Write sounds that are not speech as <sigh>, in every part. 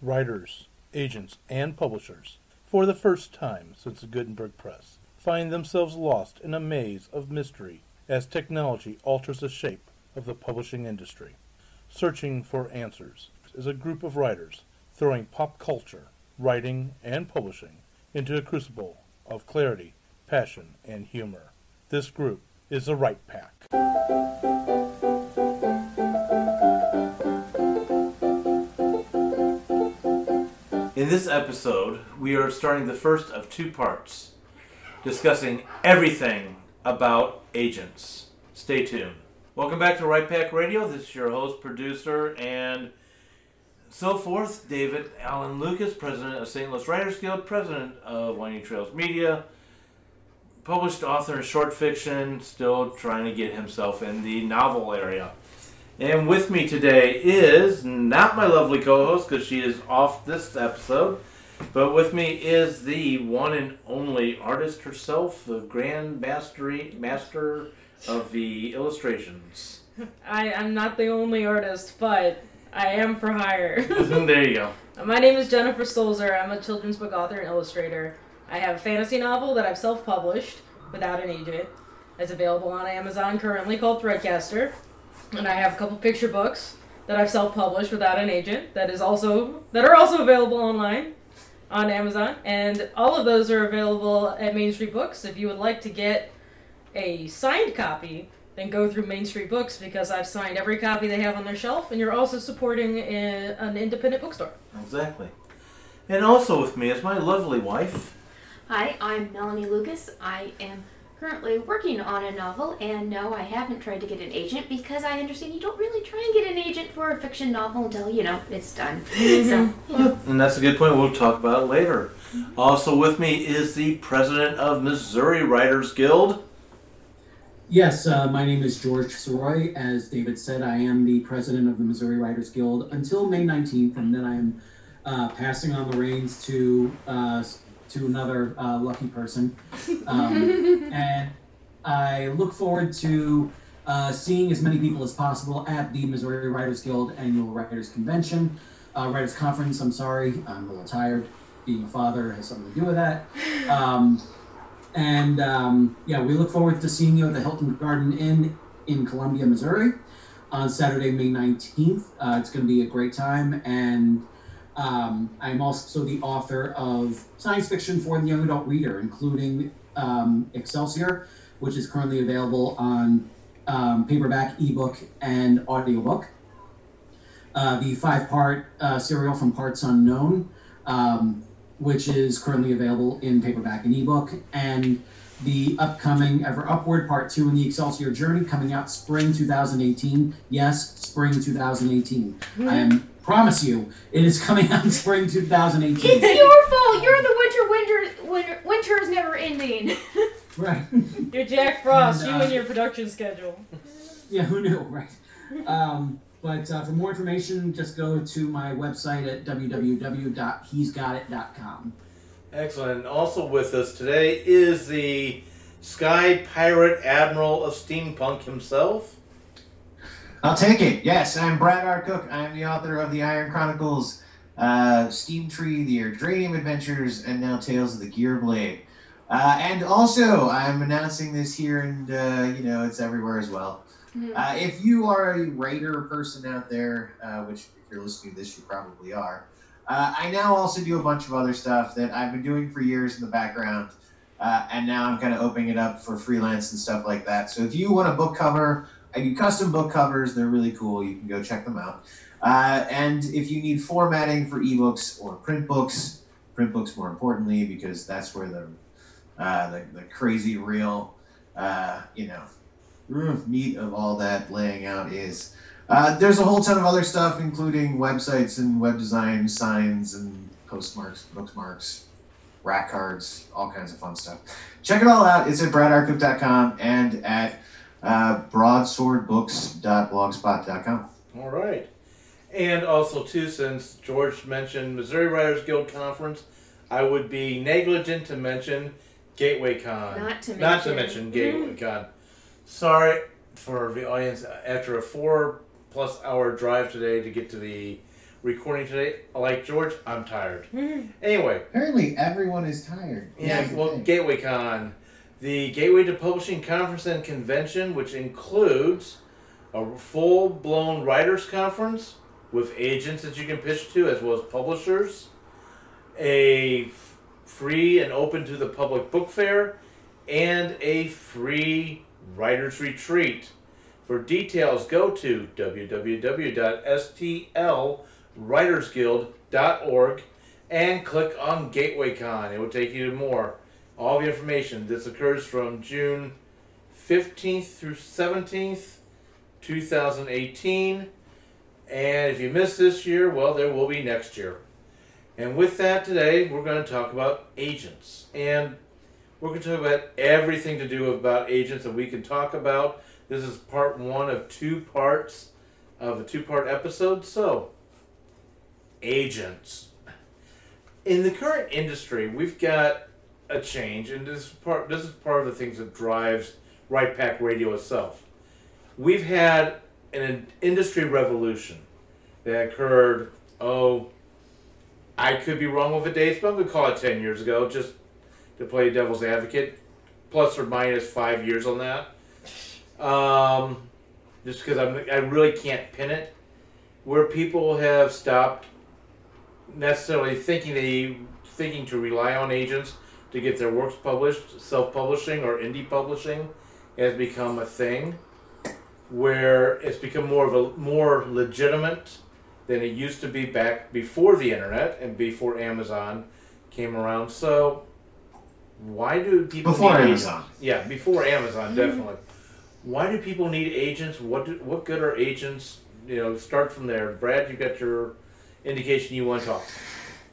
writers, agents, and publishers, for the first time since the Gutenberg Press, find themselves lost in a maze of mystery as technology alters the shape of the publishing industry. Searching for Answers is a group of writers throwing pop culture, writing, and publishing into a crucible of clarity, passion, and humor. This group is the Write Pack. In this episode, we are starting the first of two parts discussing everything about agents. Stay tuned. Welcome back to Write Pack Radio. This is your host, producer, and so forth, David Allen Lucas, president of St. Louis Writers Guild, president of Winding Trails Media, published author of short fiction, still trying to get himself in the novel area. And with me today is not my lovely co host because she is off this episode, but with me is the one and only artist herself, the grand mastery, master of the illustrations. <laughs> I, I'm not the only artist, but I am for hire. <laughs> there you go. My name is Jennifer Stolzer. I'm a children's book author and illustrator. I have a fantasy novel that I've self published without an agent. It's available on Amazon currently called Threadcaster. And I have a couple picture books that I've self published without an agent that is also that are also available online on Amazon. And all of those are available at Main Street Books. If you would like to get a signed copy, then go through Main Street Books because I've signed every copy they have on their shelf, and you're also supporting a, an independent bookstore. Exactly. And also with me is my lovely wife. Hi, I'm Melanie Lucas. I am currently working on a novel, and no, I haven't tried to get an agent because I understand you don't really try and get an agent for a fiction novel until you know it's done. <laughs> So, And that's a good point. We'll talk about it later. Also with me is the president of Missouri Writers Guild. Yes, uh, my name is George Sirois. As David said, I am the president of the Missouri Writers Guild until May 19th, and then I am uh, passing on the reins to uh, to another uh, lucky person. Um, <laughs> and I look forward to uh, seeing as many people as possible at the Missouri Writers Guild Annual Writers Convention, uh, Writers Conference. I'm sorry, I'm a little tired. Being a father has something to do with that. Um, and um, yeah, we look forward to seeing you at the Hilton Garden Inn in Columbia, Missouri on Saturday, May 19th. Uh, it's going to be a great time. And um, I'm also the author of science fiction for the young adult reader, including um, Excelsior, which is currently available on um, paperback, ebook, and audiobook. Uh, the five part uh, serial from Parts Unknown, um, which is currently available in paperback and ebook, and the upcoming Ever Upward Part 2 in the Excelsior Journey coming out spring 2018. Yes, spring 2018. I am, promise you, it is coming out in spring 2018. it's your fault. You're the winter winter winter winter is never ending. right. <laughs> You're Jack Frost, And, you uh, and your production schedule. Yeah, who knew, right? Um, but uh, for more information, just go to my website at www.he'sgotit.com. Excellent. And also with us today is the Sky Pirate Admiral of Steampunk himself. I'll take it. Yes, I'm Brad R. Cook. I'm the author of the Iron Chronicles, uh, Steam Tree, the Erdranium Adventures, and now Tales of the Gear Blade. Uh, and also, I'm announcing this here, and uh, you know it's everywhere as well. Uh, if you are a writer person out there, uh, which if you're listening to this, you probably are, uh, I now also do a bunch of other stuff that I've been doing for years in the background, uh, and now I'm kind of opening it up for freelance and stuff like that. So if you want a book cover, I do custom book covers. They're really cool. You can go check them out. Uh, and if you need formatting for ebooks or print books, print books more importantly, because that's where the uh, the, the crazy real, uh, you know, mm, meat of all that laying out is. Uh, there's a whole ton of other stuff, including websites and web design, signs and postmarks, bookmarks, rack cards, all kinds of fun stuff. Check it all out. It's at bradarcook.com and at uh, broadswordbooks.blogspot.com. All right. And also, too, since George mentioned Missouri Writers Guild Conference, I would be negligent to mention Gateway Con. Not to Not to mention. mention Gateway Con. Sorry for the audience. After a four plus hour drive today to get to the recording today. Like George, I'm tired. Anyway, Apparently, everyone is tired. yeah, well. Gateway Con, the Gateway to Publishing Conference and Convention, which includes a full blown writers conference with agents that you can pitch to, as well as publishers, a free and open to the public book fair, and a free writers retreat. For details, go to www.stlwritersguild.org and click on GatewayCon. It will take you to more. All the information. This occurs from June 15th through 17th, 2018. And if you miss this year, well, there will be next year. And with that, today we're going to talk about agents. And we're going to talk about everything to do about agents that we can talk about. This is part one of two parts of a two part episode. So, agents. In the current industry, we've got a change, and this is part. This is part of the things that drives Write Pack Radio itself. We've had an industry revolution that occurred. Oh, I could be wrong with the dates, but I'm gonna call it ten years ago, just to play devil's advocate, plus or minus five years on that. Um, just because I'm, I really can't pin it. Where people have stopped necessarily thinking they thinking to rely on agents to get their works published, self-publishing or indie publishing has become a thing where it's become more of a more legitimate than it used to be back before the internet and before Amazon came around. So why do people Before need Amazon. agents? Yeah, before Amazon, mm-hmm. definitely. Why do people need agents? What do, what good are agents? You know, start from there. Brad, you got your indication you want to talk.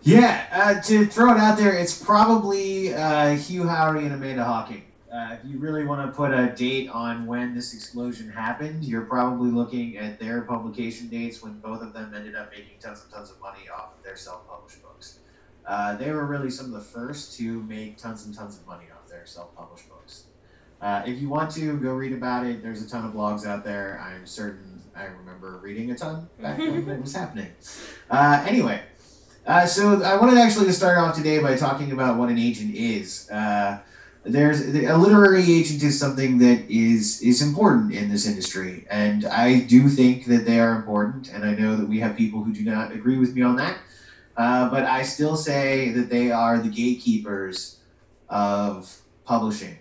Yeah, uh, to throw it out there, it's probably uh, Hugh Howey and Amanda Hocking. Uh, if you really want to put a date on when this explosion happened, you're probably looking at their publication dates when both of them ended up making tons and tons of money off of their self-published books. Uh, they were really some of the first to make tons and tons of money off their self-published books. Uh, if you want to go read about it, there's a ton of blogs out there. I'm certain I remember reading a ton back when it was happening. Uh, anyway, uh, so I wanted actually to start off today by talking about what an agent is. Uh, there's a literary agent is something that is is important in this industry, and I do think that they are important. And I know that we have people who do not agree with me on that, uh, but I still say that they are the gatekeepers of publishing.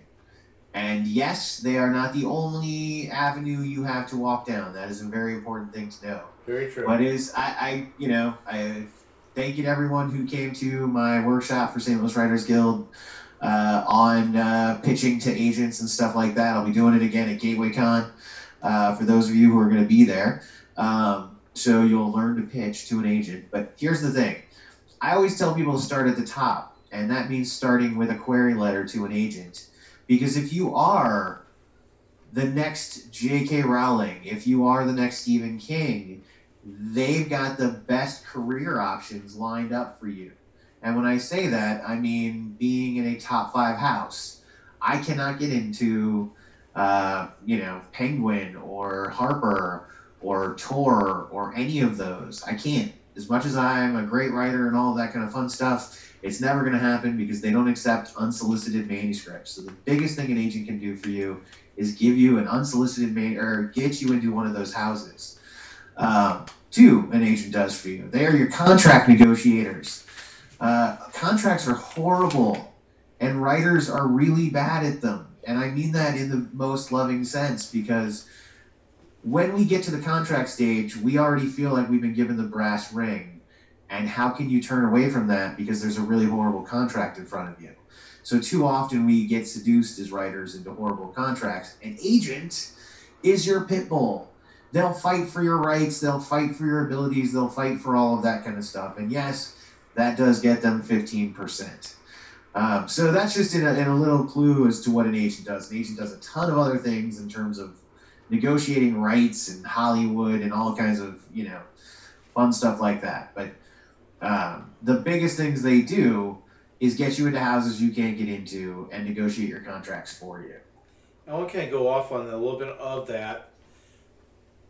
And yes, they are not the only avenue you have to walk down. That is a very important thing to know. Very true. What is I, I you know I thank you to everyone who came to my workshop for St. Louis Writers Guild uh, on uh, pitching to agents and stuff like that. I'll be doing it again at Gateway Con uh, for those of you who are going to be there. Um, so you'll learn to pitch to an agent. But here's the thing: I always tell people to start at the top, and that means starting with a query letter to an agent, because if you are the next J.K. Rowling, if you are the next Stephen King, they've got the best career options lined up for you. And when I say that, I mean being in a top five house. I cannot get into, uh, you know, Penguin or Harper or Tor or any of those. I can't. As much as I'm a great writer and all that kind of fun stuff, it's never going to happen because they don't accept unsolicited manuscripts. So the biggest thing an agent can do for you is give you an unsolicited man or get you into one of those houses. Um, two, an agent does for you. They are your contract negotiators. Uh, contracts are horrible, and writers are really bad at them. And I mean that in the most loving sense because when we get to the contract stage, we already feel like we've been given the brass ring. And how can you turn away from that because there's a really horrible contract in front of you? So, too often we get seduced as writers into horrible contracts. An agent is your pit bull they'll fight for your rights, they'll fight for your abilities, they'll fight for all of that kind of stuff. And yes, that does get them 15%. Um, so that's just in a, in a little clue as to what an agent does. An agent does a ton of other things in terms of negotiating rights and Hollywood and all kinds of, you know, fun stuff like that. But um, the biggest things they do is get you into houses you can't get into and negotiate your contracts for you. I of go off on a little bit of that.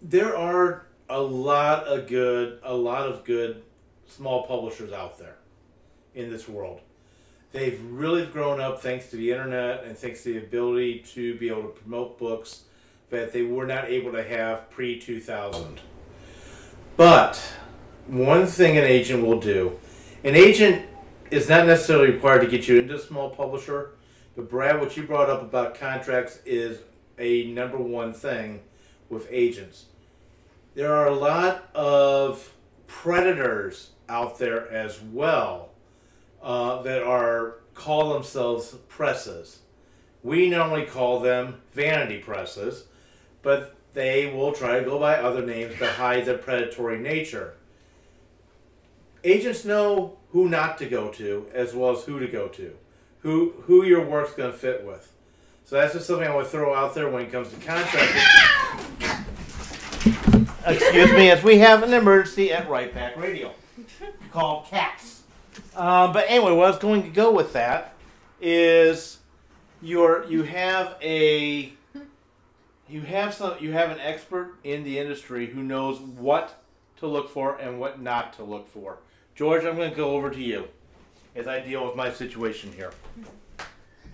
There are a lot of good, a lot of good small publishers out there in this world. They've really grown up thanks to the internet and thanks to the ability to be able to promote books that they were not able to have pre 2000. But one thing an agent will do, an agent is not necessarily required to get you into a small publisher, but Brad, what you brought up about contracts is a number one thing with agents. There are a lot of predators out there as well uh, that are call themselves presses. We normally call them vanity presses, but they will try to go by other names to hide their predatory nature. Agents know who not to go to as well as who to go to, who who your work's going to fit with. So that's just something I to throw out there when it comes to contracting. Excuse me, as we have an emergency at Write Pack Radio called cats. Um, but anyway, what I was going to go with that is you're you have a you have some you have an expert in the industry who knows what to look for and what not to look for. George, I'm going to go over to you as I deal with my situation here.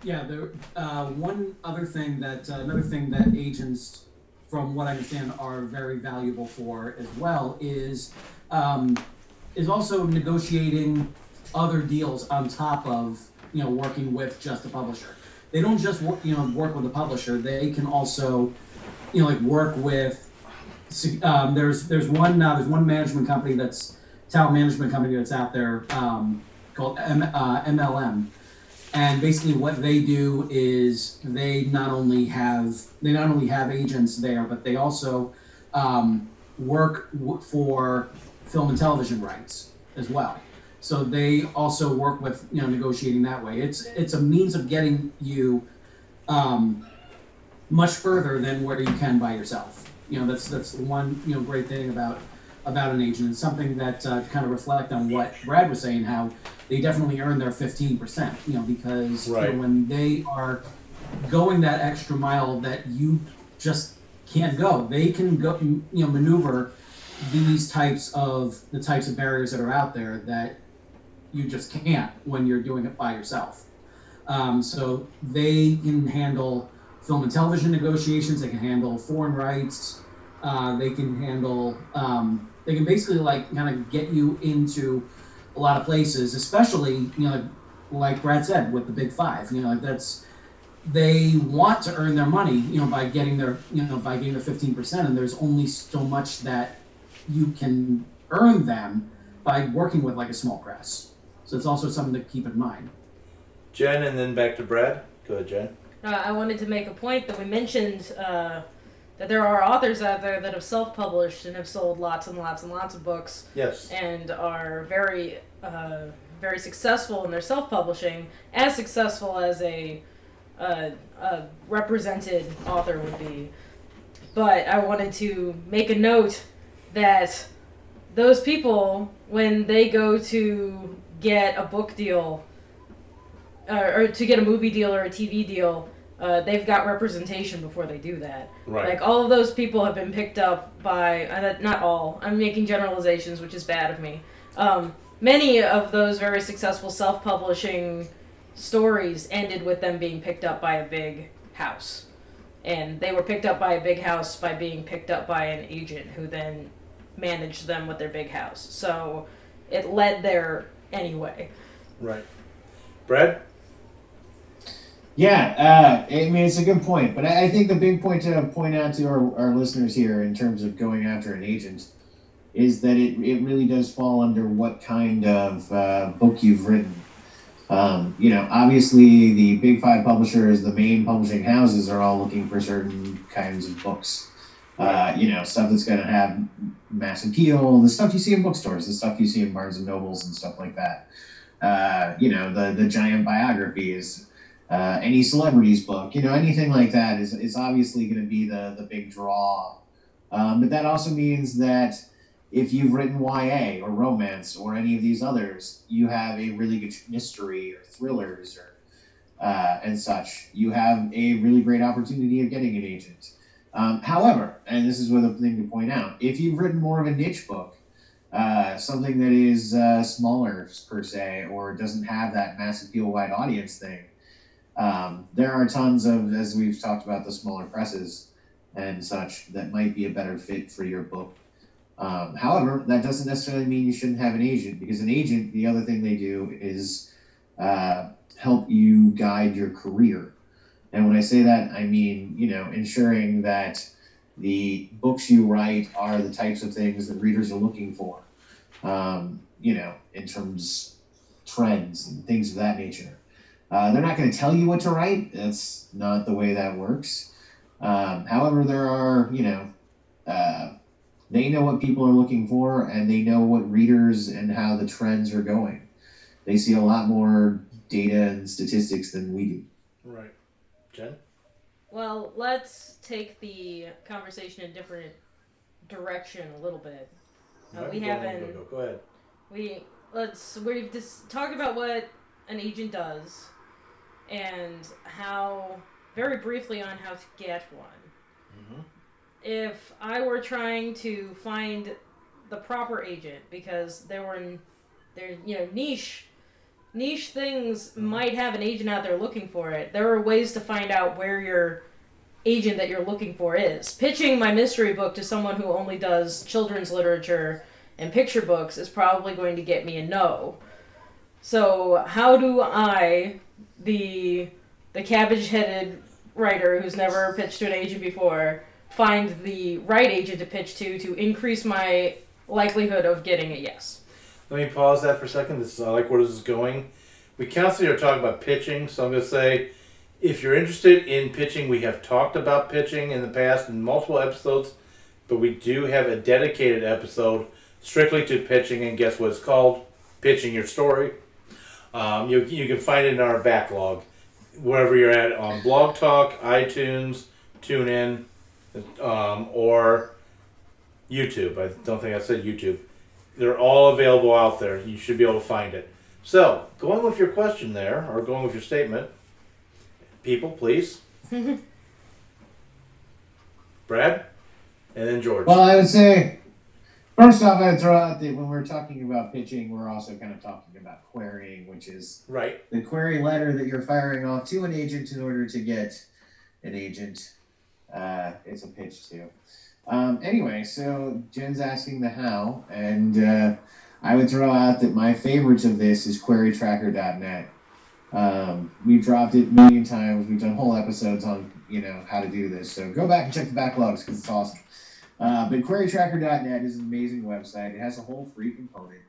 Yeah, there. Uh, one other thing that uh, another thing that agents, from what I understand, are very valuable for as well is um, is also negotiating other deals on top of you know working with just a publisher. They don't just work you know work with a publisher. They can also you know like work with. Um, there's there's one now there's one management company that's talent management company that's out there um, called M, uh, MLM and basically what they do is they not only have they not only have agents there but they also um, work w- for film and television rights as well. So they also work with you know negotiating that way. It's it's a means of getting you um, much further than where you can by yourself. You know that's that's one you know great thing about about an agent. It's something that uh, kind of reflect on what Brad was saying, how they definitely earn their 15%, you know, because you know, when they are going that extra mile that you just can't go, they can go, you know, maneuver these types of, the types of barriers that are out there that you just can't when you're doing it by yourself. Um, so they can handle film and television negotiations, they can handle foreign rights, uh, they can handle um, they can basically like kind of get you into a lot of places especially you know like brad said with the big five you know like that's they want to earn their money you know by getting their you know by getting their 15% and there's only so much that you can earn them by working with like a small press so it's also something to keep in mind Jen, and then back to Brad. Go ahead, Jen. Uh, I wanted to make a point that we mentioned uh, that there are authors out there that have self-published and have sold lots and lots and lots of books Yes. and are very, uh, very successful in their self-publishing, as successful as a, a, a represented author would be. But I wanted to make a note that those people, when they go to get a book deal, uh, or to get a movie deal or a TV deal, uh, they've got representation before they do that. Right. Like all of those people have been picked up by uh, not all. I'm making generalizations, which is bad of me. Um, many of those very successful self-publishing stories ended with them being picked up by a big house, and they were picked up by a big house by being picked up by an agent who then managed them with their big house. So it led there anyway. Right. Brad? Yeah, uh, I mean it's a good point, but I, I think the big point to point out to our, our listeners here in terms of going after an agent is that it, it really does fall under what kind of uh, book you've written. Um, you know, obviously the big five publishers, the main publishing houses, are all looking for certain kinds of books. Uh, you know, stuff that's going to have mass appeal, the stuff you see in bookstores, the stuff you see in Barnes and Nobles and stuff like that. Uh, you know, the the giant biographies, uh, any celebrities book, you know, anything like that is, is obviously going to be the, the big draw. Um, but that also means that if you've written YA or romance or any of these others, you have a really good mystery or thrillers or uh, and such. You have a really great opportunity of getting an agent. Um, however, and this is one thing to point out, if you've written more of a niche book, uh, something that is uh, smaller per se or doesn't have that mass appeal wide audience thing. Um, there are tons of, as we've talked about, the smaller presses and such that might be a better fit for your book. Um, however, that doesn't necessarily mean you shouldn't have an agent because an agent, the other thing they do is uh, help you guide your career. And when I say that, I mean, you know, ensuring that the books you write are the types of things that readers are looking for, um, you know, in terms trends and things of that nature. Uh, they're not going to tell you what to write. That's not the way that works. Um, however, there are, you know, uh, they know what people are looking for and they know what readers and how the trends are going. They see a lot more data and statistics than we do. Right. Jen? Well, let's take the conversation in a different direction a little bit. Uh, we haven't. Go, go, go ahead. We let's we've just talked about what an agent does, and how very briefly on how to get one. Mhm. If I were trying to find the proper agent, because there were there you know niche niche things might have an agent out there looking for it. There are ways to find out where your agent that you're looking for is. Pitching my mystery book to someone who only does children's literature and picture books is probably going to get me a no. So how do I, the the cabbage-headed writer who's never pitched to an agent before, find the right agent to pitch to to increase my likelihood of getting a yes? Let me pause that for a second. This is, I like where this is going. We constantly are talking about pitching, so I'm going to say if you're interested in pitching, we have talked about pitching in the past in multiple episodes, but we do have a dedicated episode strictly to pitching, and guess what it's called? Pitching Your Story. Um, you, you can find it in our backlog, wherever you're at on Blog Talk, iTunes, TuneIn, um, or YouTube. I don't think I said YouTube. They're all available out there. You should be able to find it. So, going with your question there, or going with your statement, people, please. <laughs> Brad, and then George. Well, I would say, first off, I'd throw out that when we're talking about pitching, we're also kind of talking about querying, which is right. the query letter that you're firing off to an agent in order to get an agent. Uh, it's a pitch too. Um, anyway, so Jen's asking the how, and uh, I would throw out that my favorite of this is querytracker.net. Um, we've dropped it a million times. We've done whole episodes on you know how to do this. So go back and check the backlogs because it's awesome. Uh, but querytracker.net is an amazing website. It has a whole free component.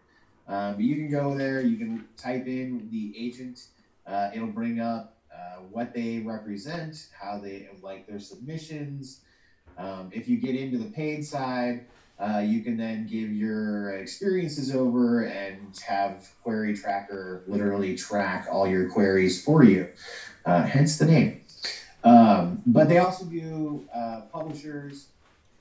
Um, you can go there. You can type in the agent. Uh, it'll bring up uh, what they represent, how they like their submissions. Um, if you get into the paid side, uh, you can then give your experiences over and have Query Tracker literally track all your queries for you. Uh, hence the name. Um, but they also do uh, publishers.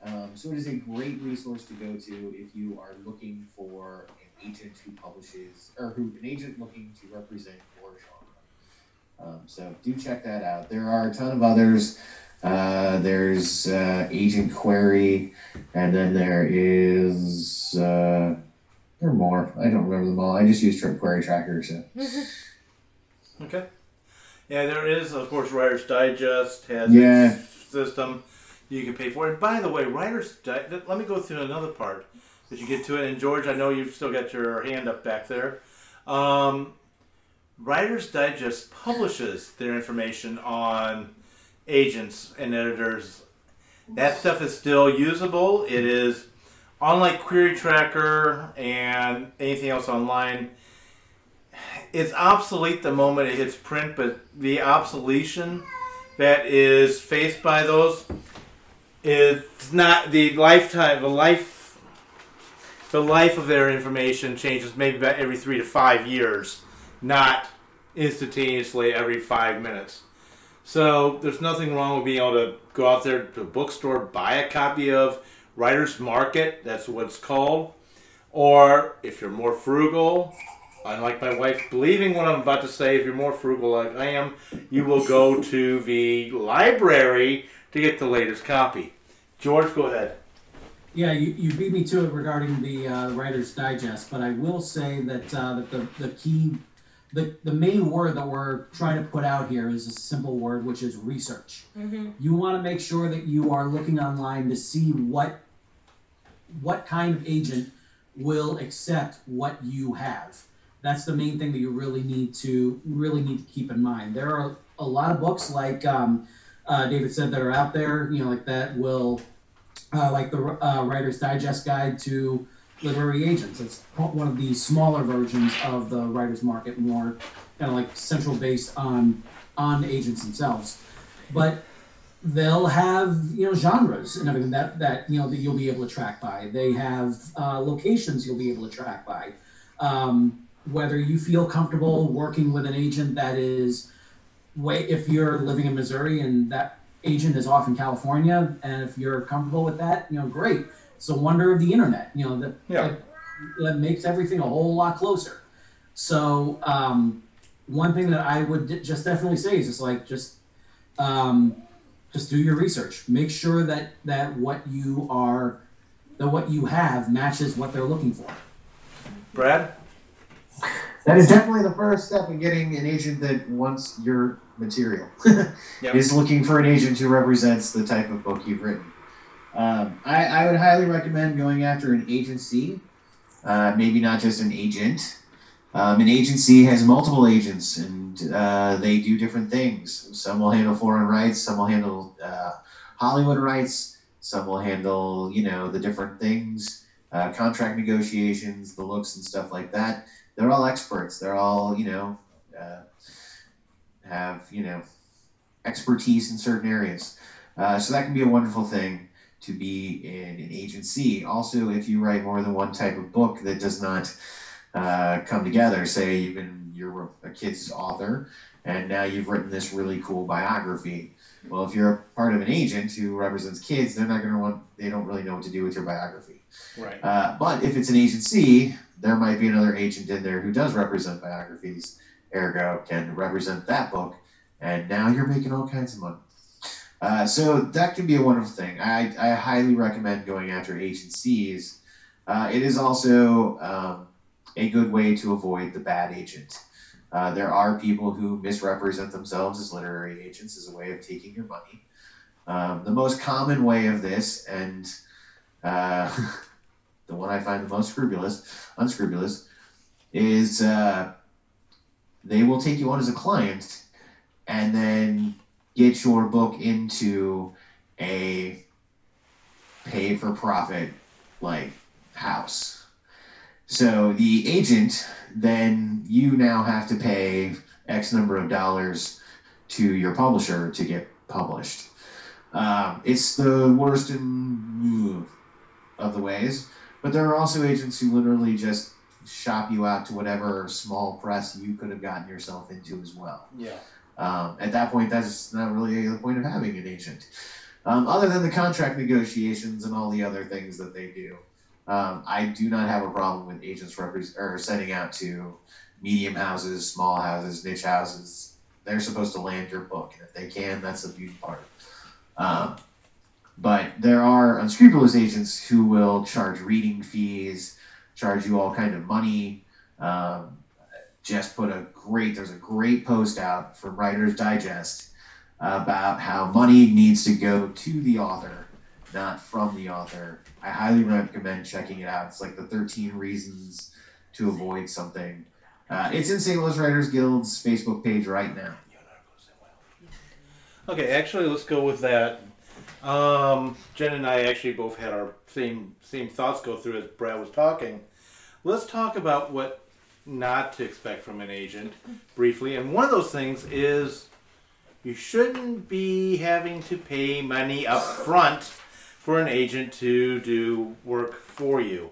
Um, so it is a great resource to go to if you are looking for an agent who publishes, or who an agent looking to represent your genre. Um, so do check that out. There are a ton of others. Uh, there's uh, Agent Query, and then there is uh, there are more. I don't remember them all. I just use Query Tracker. So <laughs> Okay. Yeah, there is, of course, Writer's Digest has Yeah. its system you can pay for. And by the way, Writer's Digest, let me go through another part that you get to it. And George, I know you've still got your hand up back there. Um, Writer's Digest publishes their information on agents and editors. That stuff is still usable. It is, unlike Query Tracker and anything else online, it's obsolete the moment it hits print, but the obsolescence that is faced by those is not the lifetime, the life, the life of their information changes maybe about every three to five years, not instantaneously every five minutes. So there's nothing wrong with being able to go out there to a bookstore, buy a copy of Writer's Market, that's what it's called. Or if you're more frugal, unlike my wife believing what I'm about to say, if you're more frugal like I am, you will go to the library to get the latest copy. George, go ahead. Yeah, you, you beat me to it regarding the uh, Writer's Digest, but I will say that, uh, that the, the key, the, the main word that we're trying to put out here is a simple word, which is research. Mm-hmm. You want to make sure that you are looking online to see what what kind of agent will accept what you have. That's the main thing that you really need to really need to keep in mind. There are a lot of books like um, uh, David said that are out there, you know, like that will uh, like the uh, Writer's Digest Guide to Literary Agents. It's one of the smaller versions of the writer's market, more kind of like central based on on agents themselves. But they'll have you know genres and everything that that you know that you'll be able to track by. They have uh, locations you'll be able to track by. Um, whether you feel comfortable working with an agent that is way if you're living in Missouri and that agent is off in California, and if you're comfortable with that, you know, great. It's a wonder of the internet, you know, that Yeah. that, that makes everything a whole lot closer. So um, one thing that I would d- just definitely say is just like just um, just do your research. Make sure that that what you are that what you have matches what they're looking for. Brad? That is definitely the first step in getting an agent that wants your material. <laughs> Yep. Is looking for an agent who represents the type of book you've written. Um, I, I would highly recommend going after an agency, uh, maybe not just an agent. Um, an agency has multiple agents and uh, they do different things. Some will handle foreign rights, some will handle uh, Hollywood rights, some will handle, you know, the different things, uh, contract negotiations, the looks and stuff like that. They're all experts. They're all, you know, uh, have, you know, expertise in certain areas. Uh, so that can be a wonderful thing to be in an agency. Also, if you write more than one type of book that does not uh, come together, say you've been you're a kid's author and now you've written this really cool biography. Well, if you're a part of an agent who represents kids, they're not going to want. They don't really know what to do with your biography. Right. Uh, but if it's an agency, there might be another agent in there who does represent biographies, ergo can represent that book, and now you're making all kinds of money. Uh, so that can be a wonderful thing. I, I highly recommend going after agencies. Uh, it is also um, a good way to avoid the bad agent. Uh, there are people who misrepresent themselves as literary agents as a way of taking your money. Um, the most common way of this, and uh, <laughs> the one I find the most scrupulous, unscrupulous, is uh, they will take you on as a client and then get your book into a pay for profit like house. So the agent then you now have to pay X number of dollars to your publisher to get published. Um, it's the worst in of the ways, but there are also agents who literally just shop you out to whatever small press you could have gotten yourself into as well. Yeah. Um, at that point, that's not really the point of having an agent. Um, other than the contract negotiations and all the other things that they do, um, I do not have a problem with agents repre- or sending out to medium houses, small houses, niche houses. They're supposed to land your book, and if they can, that's the beauty part. But there are unscrupulous agents who will charge reading fees, charge you all kind of money. Um, just put a great there's a great post out from Writer's Digest about how money needs to go to the author, not from the author. I highly recommend checking it out. It's like the 13 reasons to avoid something. Uh, it's in St. Louis Writers Guild's Facebook page right now. Okay, actually, let's go with that. Um, Jen and I actually both had our same same thoughts go through as Brad was talking. Let's talk about what not to expect from an agent briefly. And one of those things is you shouldn't be having to pay money up front for an agent to do work for you.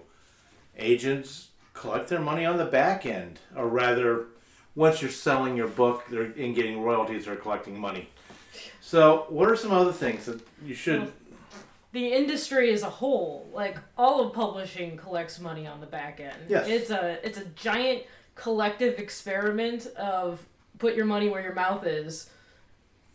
Agents collect their money on the back end, or rather, once you're selling your book they're, and getting royalties, they're collecting money. So, what are some other things that you should? the industry as a whole, like all of publishing collects money on the back end. Yes. It's a it's a giant collective experiment of put your money where your mouth is.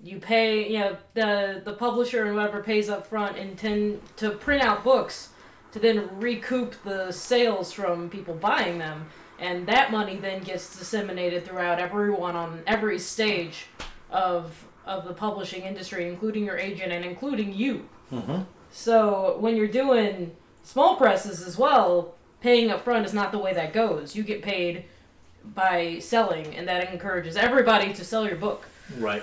You pay, you know, the the publisher and whoever pays up front intend to print out books to then recoup the sales from people buying them. And that money then gets disseminated throughout everyone on every stage of of the publishing industry, including your agent and including you. Mm-hmm. So when you're doing small presses as well, paying up front is not the way that goes. You get paid by selling, and that encourages everybody to sell your book. Right.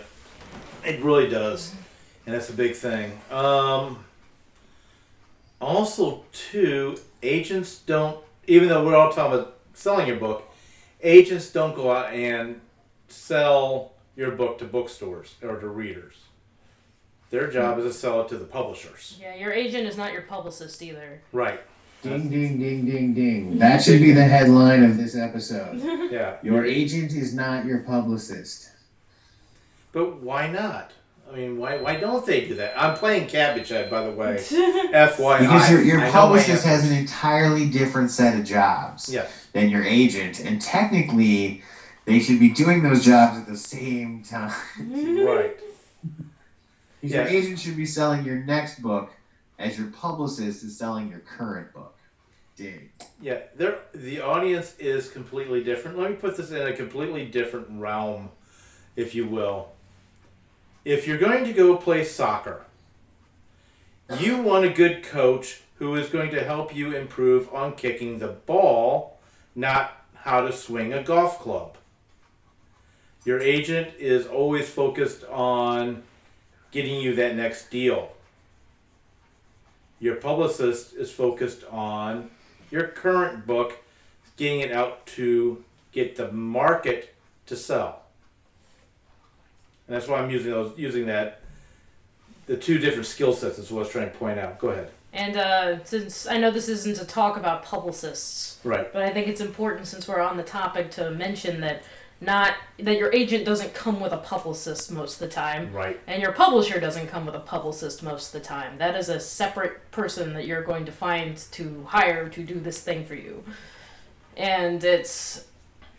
It really does, and that's a big thing. Um, also, too, agents don't. Even though we're all talking about selling your book, agents don't go out and sell your book to bookstores or to readers. Their job is to sell it to the publishers. Yeah, your agent is not your publicist either. Right. Ding, ding, ding, ding, ding. That should be the headline of this episode. <laughs> Yeah. Your agent is not your publicist. But why not? I mean, why why don't they do that? I'm playing Cabbage Head, by the way. FYI. Because your, your I publicist has an entirely different set of jobs Yes. than your agent, and technically, they should be doing those jobs at the same time. <laughs> Right. Your Yeah. agent should be selling your next book as your publicist is selling your current book. Ding. Yeah, there the audience is completely different. Let me put this in a completely different realm, if you will. If you're going to go play soccer, you want a good coach who is going to help you improve on kicking the ball, not how to swing a golf club. Your agent is always focused on getting you that next deal. Your publicist is focused on your current book, getting it out to get the market to sell. And that's why I'm using those using that the two different skill sets is what I was trying to point out. Go ahead. And uh, since I know this isn't a talk about publicists, Right. but I think it's important since we're on the topic to mention that not that your agent doesn't come with a publicist most of the time. Right. And your publisher doesn't come with a publicist most of the time. That is a separate person that you're going to find to hire to do this thing for you. And it's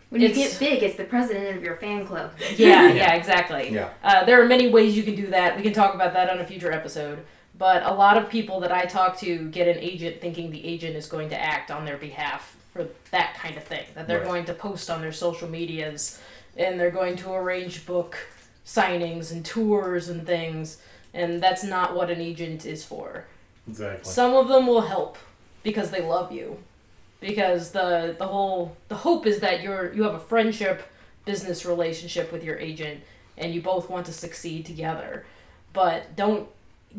When you It's- get big, it's the president of your fan club. <laughs> yeah, yeah, exactly. Yeah. Uh, there are many ways you can do that. We can talk about that on a future episode. But a lot of people that I talk to get an agent thinking the agent is going to act on their behalf for that kind of thing. That they're Right. going to post on their social medias and they're going to arrange book signings and tours and things. And that's not what an agent is for. Exactly. Some of them will help because they love you. Because the the whole the hope is that you're you have a friendship business relationship with your agent and you both want to succeed together. But don't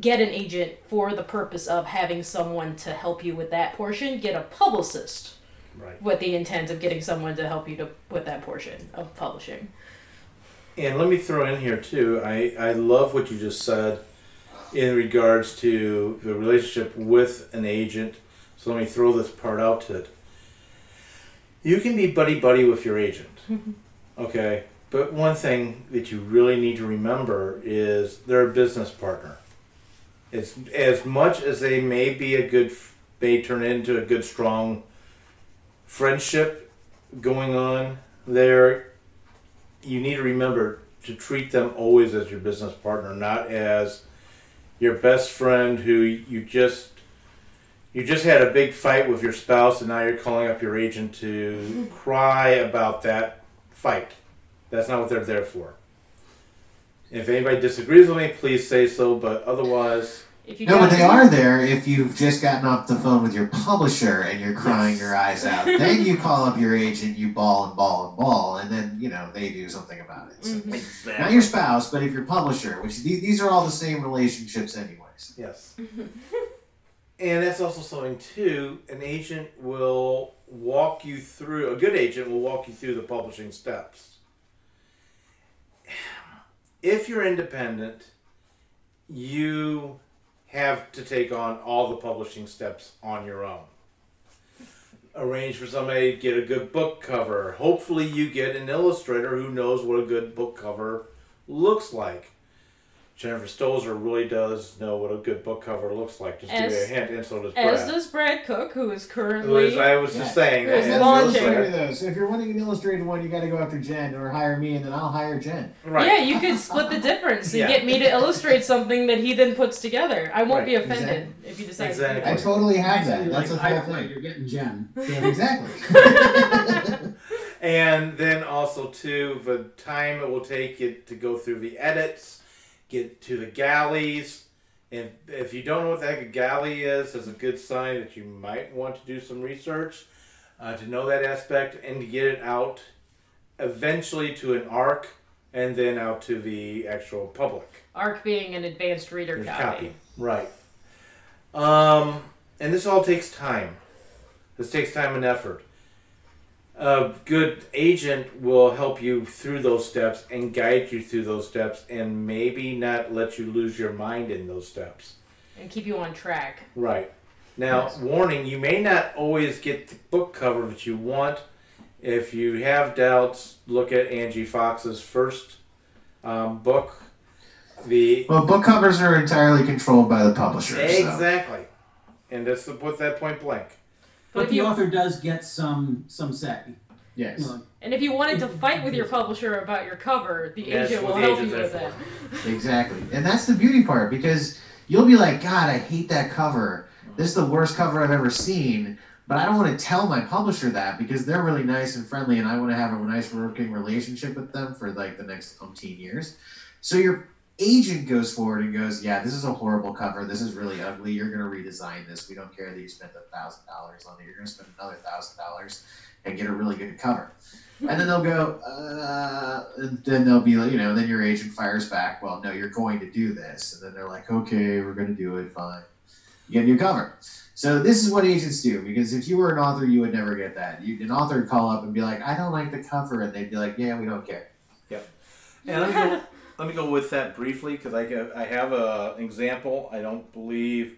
get an agent for the purpose of having someone to help you with that portion. Get a publicist Right. with the intent of getting someone to help you to with that portion of publishing. And let me throw in here too. I, I love what you just said in regards to the relationship with an agent. So let me throw this part out to it. You can be buddy buddy with your agent. <laughs> okay? But one thing that you really need to remember is they're a business partner. It's as much as they may be a good may turn into a good strong friendship going on there you need to remember to treat them always as your business partner, not as your best friend who you just you just had a big fight with your spouse and now you're calling up your agent to cry about that fight. That's not what they're there for. If anybody disagrees with me, please say so, but otherwise No, but got- they are there if you've just gotten off the phone with your publisher and you're crying Yes. your eyes out. then you <laughs> call up your agent, you ball and ball and ball, and then, you know, they do something about it. So, Mhm. Not your spouse, but if your publisher, which these are all the same relationships, anyways. Yes. and that's also something too. An agent will walk you through. A good agent will walk you through the publishing steps. If you're independent, you have to take on all the publishing steps on your own. Arrange for somebody to get a good book cover. Hopefully, you get an illustrator who knows what a good book cover looks like Jennifer Stolzer really does know what a good book cover looks like. Just give you a hint, and so does Brad. As does Brad Cook, who is currently. is- I was Yeah. just saying. Who's as launching. illustrator. Illustrator. So if you're wanting an illustrated one, you got to go after Jen or hire me, and then I'll hire Jen. Right. Yeah, you could split the difference and Yeah. get me to illustrate something that he then puts together. I won't be Right, offended if you decide to Exactly. to I totally have that. Basically, That's like, a whole either way, thing. you're getting Jen. Yeah, exactly. <laughs> And then also too, the time it will take you to go through the edits, get to the galleys. And if you don't know what the heck a galley is, it's a good sign that you might want to do some research uh, to know that aspect and to get it out eventually to an ARC and then out to the actual public. ARC being an advanced reader There's copy. Right. Um, and this all takes time. This takes time and effort. A good agent will help you through those steps and guide you through those steps and maybe not let you lose your mind in those steps. And keep you on track. Right. Now, Yes. warning, you may not always get the book cover that you want. If you have doubts, look at Angie Fox's first um, book. The well, book covers are entirely controlled by the publisher. so- Exactly. And that's to put that point blank. But But the you author does get some some say. Yes. You know, and if you wanted to fight with your publisher about your cover, the That's agent will the help you with there that. <laughs> Exactly. And that's the beauty part because you'll be like, God, I hate that cover. This is the worst cover I've ever seen. But I don't want to tell my publisher that because they're really nice and friendly and I want to have a nice working relationship with them for like the next umpteen years. So your agent goes forward and goes, Yeah, this is a horrible cover. This is really ugly. You're going to redesign this. We don't care that you spent a $1,000 on it. You're going to spend another $1,000 and get a really good cover. And then they'll go, uh, and then they'll be like, you know, then your agent fires back, well, no, you're going to do this. And then they're like, okay, we're going to do it, fine. You get a new cover. So this is what agents do, because if you were an author, you would never get that. You, an author would call up and be like, I don't like the cover. And they'd be like, yeah, we don't care. And let me go, let me go with that briefly because I, get- I have a, an example. I don't believe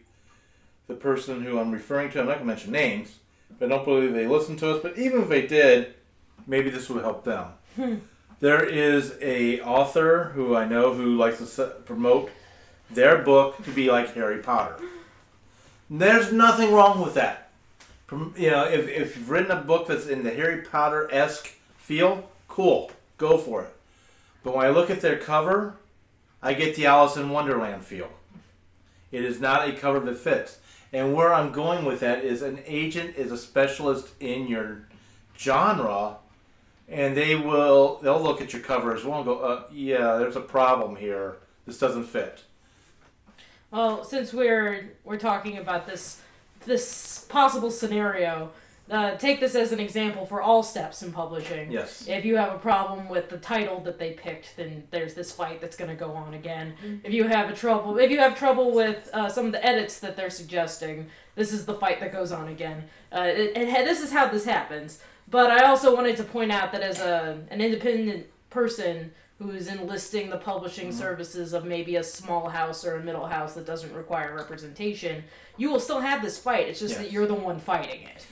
the person who I'm referring to, I'm not going to mention names, but I don't believe they listen to us. But even if they did, maybe this would help them. Hmm. there is a author who I know who likes to se- promote their book to be like Harry Potter. There's nothing wrong with that. You know, if, if you've written a book that's in the Harry Potter esque feel, cool, go for it. But when I look at their cover, I get the Alice in Wonderland feel. It is not a cover that fits. And where I'm going with that is an agent is a specialist in your genre, and they will they'll look at your cover as well and go, uh, yeah, there's a problem here. This doesn't fit. Well, since we're we're talking about this this possible scenario, uh, take this as an example for all steps in publishing. Yes. If you have a problem with the title that they picked, then there's this fight that's going to go on again. If you have a trouble, if you have trouble with uh, some of the edits that they're suggesting, this is the fight that goes on again. Uh, it, it, this is how this happens. But I also wanted to point out that as a an independent person who's enlisting the publishing services of maybe a small house or a middle house that doesn't require representation, you will still have this fight. It's just Yes. that you're the one fighting it.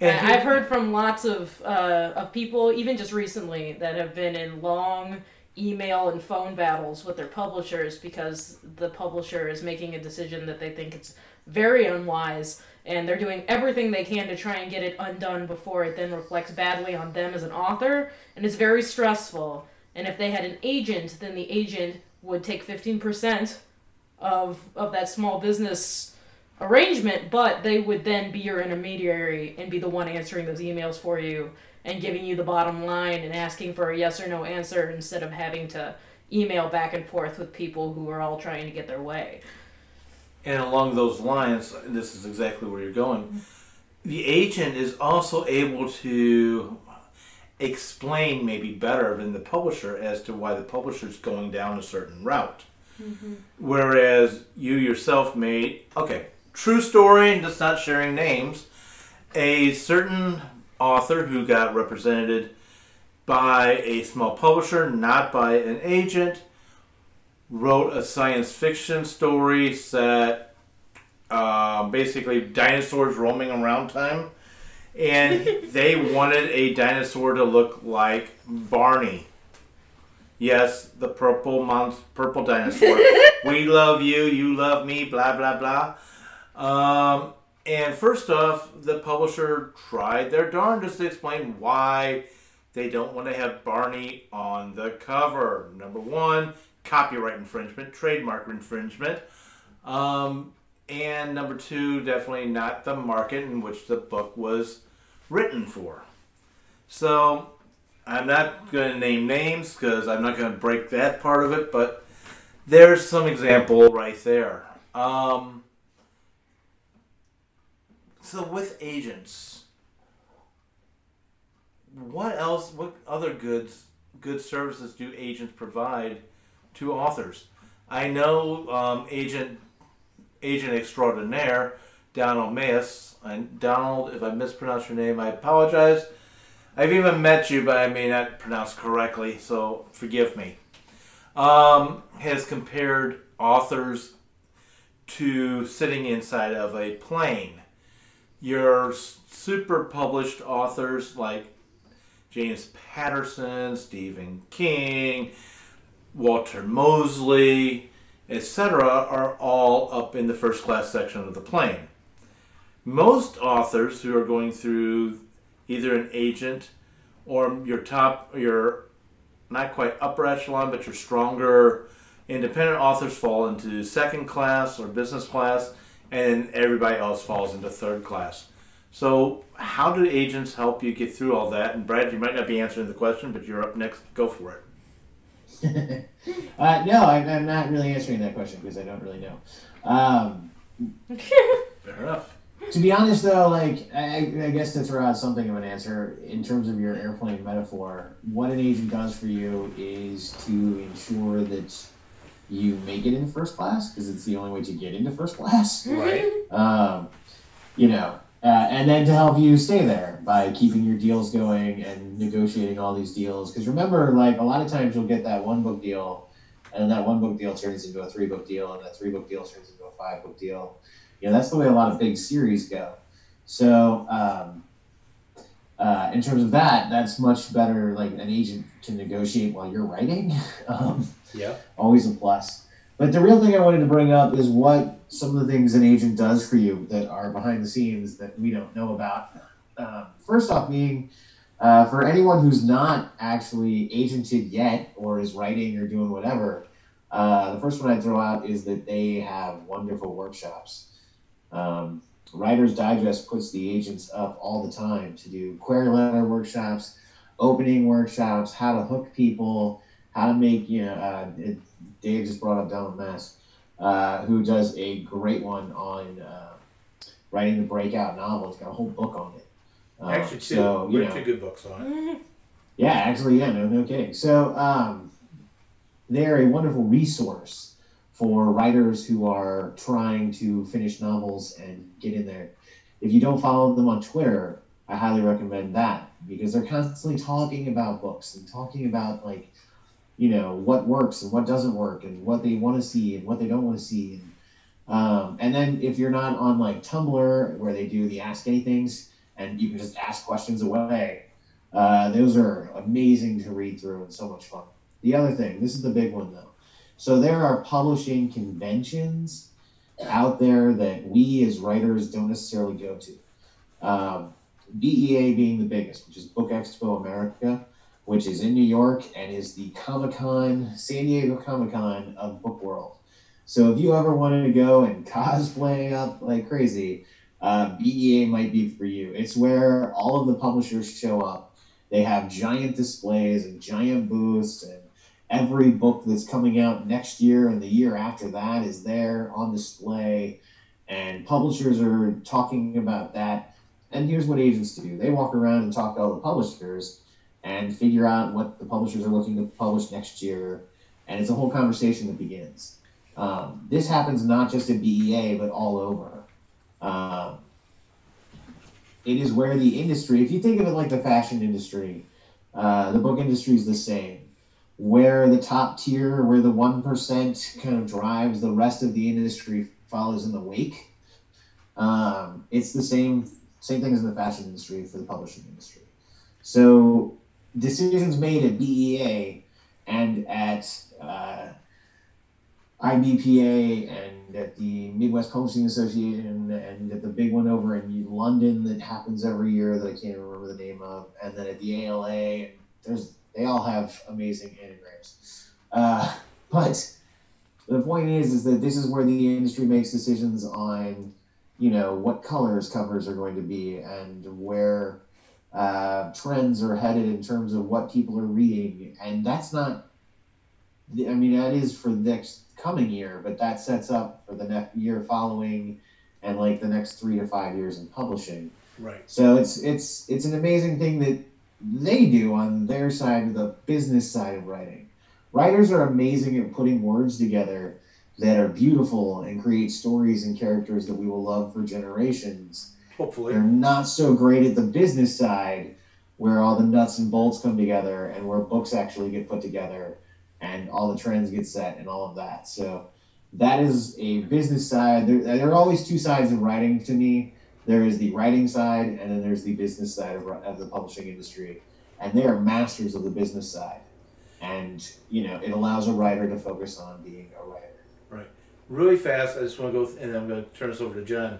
And I- here- I've heard from lots of uh, of people, even just recently, that have been in long email and phone battles with their publishers because the publisher is making a decision that they think it's very unwise, and they're doing everything they can to try and get it undone before it then reflects badly on them as an author, and it's very stressful. And if they had an agent, then the agent would take fifteen percent of of that small business arrangement, but they would then be your intermediary and be the one answering those emails for you and giving you the bottom line and asking for a yes or no answer instead of having to email back and forth with people who are all trying to get their way. And along those lines, this is exactly where you're going. Mm-hmm. The agent is also able to explain maybe better than the publisher as to why the publisher is going down a certain route. Whereas you yourself made, okay, true story, and just not sharing names, a certain author who got represented by a small publisher, not by an agent, wrote a science fiction story set uh, basically dinosaurs roaming around time and <laughs> they wanted a dinosaur to look like barney Yes, the purple month, purple dinosaur. <laughs> we love you, you love me, blah blah blah. Um, and first off, the publisher tried their darndest to explain why they don't want to have Barney on the cover. Number one, copyright infringement, trademark infringement. Um, and number two, definitely not the market in which the book was written for. So I'm not going to name names because I'm not going to break that part of it, but there's some example right there. Um, so with agents, what else? What other goods, good services do agents provide to authors? I know um, agent agent extraordinaire Donald Maass. And Donald, if I mispronounce your name, I apologize. I've even met you, but I may not pronounce correctly, so forgive me. Um, has compared authors to sitting inside of a plane. Your super published authors like James Patterson, Stephen King, Walter Mosley, etc., are all up in the first class section of the plane. Most authors who are going through either an agent or your top, your not quite upper echelon, but your stronger independent authors fall into second class or business class, and everybody else falls into third class. So, how do agents help you get through all that? And Brad, you might not be answering the question, but you're up next. Go for it. <laughs> uh, no, I'm, I'm, not really answering that question because I don't really know. Um, <laughs> Fair enough. To be honest, though, like I, I, guess to throw out something of an answer in terms of your airplane metaphor, what an agent does for you is to ensure that you make it in first class because it's the only way to get into first class. Right. Um, you know, uh, and then to help you stay there by keeping your deals going and negotiating all these deals. Because remember, like a lot of times you'll get that one book deal, and that one book deal turns into a three book deal, and that three book deal turns into a five book deal. You know, that's the way a lot of big series go. So, um, uh, in terms of that, that's much better. Like an agent to negotiate while you're writing. <laughs> um, yeah. Always a plus. But the real thing I wanted to bring up is what some of the things an agent does for you that are behind the scenes that we don't know about. Um, first off, being uh, for anyone who's not actually agented yet or is writing or doing whatever, uh, the first one I'd throw out is that they have wonderful workshops. Um, Writer's Digest puts the agents up all the time to do query letter workshops, opening workshops, how to hook people, how to make, you know, uh, it, Dave just brought up Donald Maass, uh, who does a great one on uh, writing the breakout novel. He's got a whole book on it. Uh, actually, two. So, you know, two good books on it. Yeah, actually, yeah, no, no kidding. So um, they're a wonderful resource for writers who are trying to finish novels and get in there. If you don't follow them on Twitter, I highly recommend that because they're constantly talking about books and talking about like you know what works and what doesn't work and what they want to see and what they don't want to see. And um, and then if you're not on like tumblr where they do the ask anythings and you can just ask questions away uh, those are amazing to read through and so much fun. The other thing this is the big one though. So there are publishing conventions out there that we as writers don't necessarily go to. Um, bea being the biggest which is book expo america which is in New York and is the Comic Con, San Diego Comic Con of Book World. So if you ever wanted to go and <laughs> cosplay up like crazy, uh, BEA might be for you. It's where all of the publishers show up. They have giant displays and giant booths, and every book that's coming out next year and the year after that is there on display. And publishers are talking about that. And here's what agents do they walk around and talk to all the publishers and figure out what the publishers are looking to publish next year. And it's a whole conversation that begins. Um, this happens not just at BEA, but all over. Uh, it is where the industry, if you think of it like the fashion industry, uh, the book industry is the same. Where the top tier, where the 1% kind of drives, the rest of the industry follows in the wake. Um, it's the same same thing as in the fashion industry for the publishing industry. So decisions made at BEA and at uh, IBPA and at the Midwest Publishing Association and at the big one over in London that happens every year that I can't remember the name of, and then at the ALA. There's they all have amazing anagrams. Uh, but the point is, is that this is where the industry makes decisions on, you know, what colors covers are going to be and where uh, trends are headed in terms of what people are reading, and that's not. I mean, that is for the next coming year, but that sets up for the next year following, and like the next three to five years in publishing. Right. So it's it's it's an amazing thing that they do on their side, of the business side of writing. Writers are amazing at putting words together that are beautiful and create stories and characters that we will love for generations. Hopefully. They're not so great at the business side where all the nuts and bolts come together and where books actually get put together and all the trends get set and all of that. So that is a business side. There, there are always two sides of writing to me. There is the writing side, and then there's the business side of, of the publishing industry, and they are masters of the business side. And you know, it allows a writer to focus on being a writer. Right. Really fast, I just want to go, and I'm going to turn this over to Jen.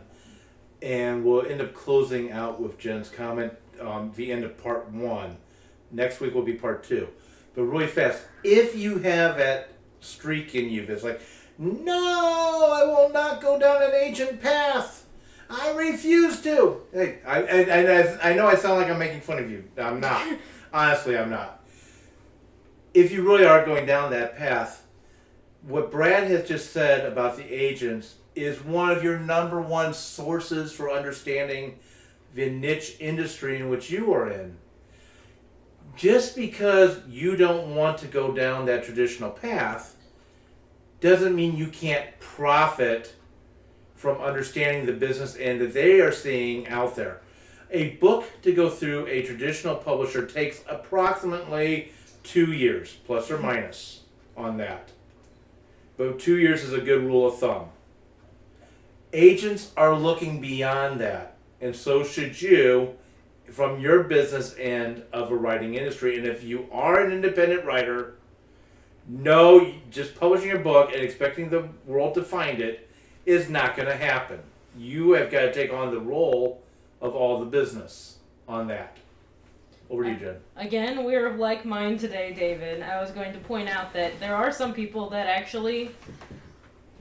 And we'll end up closing out with Jen's comment on the end of part one. Next week will be part two. But really fast, if you have that streak in you that's like, no, I will not go down an ancient path. I refuse to. Hey, I, I, I, I know I sound like I'm making fun of you. I'm not. <laughs> Honestly, I'm not. If you really are going down that path, what Brad has just said about the agents is one of your number one sources for understanding the niche industry in which you are in. Just because you don't want to go down that traditional path doesn't mean you can't profit from understanding the business and that they are seeing out there. A book to go through a traditional publisher takes approximately two years, plus or minus, on that. But two years is a good rule of thumb. Agents are looking beyond that, and so should you from your business end of a writing industry. And if you are an independent writer, no, just publishing a book and expecting the world to find it is not going to happen. You have got to take on the role of all the business on that. Over to you, Jen. Again, we're of like mind today, David. I was going to point out that there are some people that actually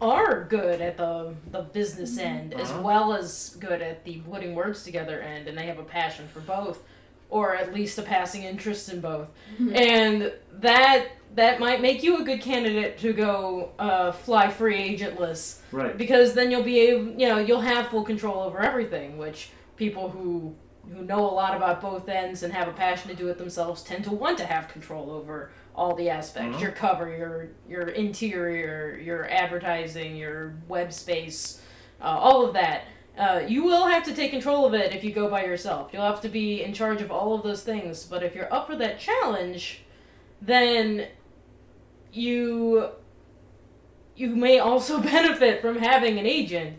are good at the the business end as Uh-huh. well as good at the putting words together end, and they have a passion for both, or at least a passing interest in both. And that that might make you a good candidate to go uh, fly free agentless Right. because then you'll be able, you know, you'll have full control over everything, which people who who know a lot about both ends and have a passion to do it themselves tend to want to have control over all the aspects Mhm. your cover your your interior your advertising your web space uh, all of that. Uh, you will have to take control of it if you go by yourself. You'll have to be in charge of all of those things. But if you're up for that challenge then you you may also <laughs> benefit from having an agent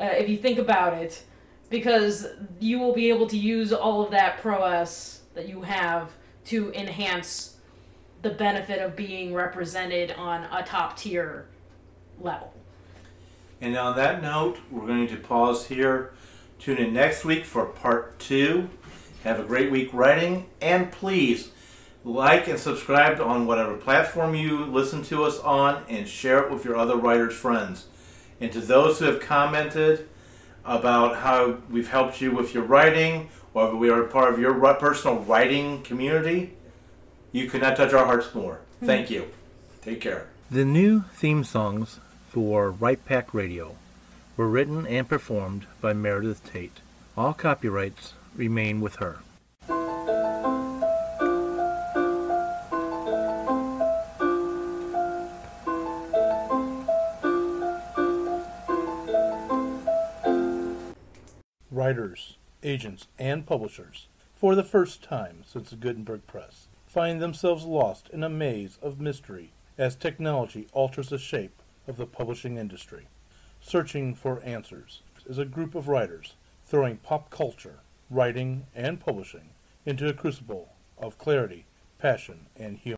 uh, if you think about it. Because you will be able to use all of that prowess that you have to enhance the benefit of being represented on a top tier level. And on that note, we're going to pause here. Tune in next week for part two. Have a great week writing, and please like and subscribe on whatever platform you listen to us on, and share it with your other writers' friends. And to those who have commented about how we've helped you with your writing, or we are part of your personal writing community, you could not touch our hearts more. Thank you. Take care. The new theme songs for Write Pack Radio were written and performed by Meredith Tate. All copyrights remain with her. writers, agents, and publishers, for the first time since the Gutenberg Press, find themselves lost in a maze of mystery as technology alters the shape of the publishing industry. Searching for Answers is a group of writers throwing pop culture, writing, and publishing into a crucible of clarity, passion, and humor.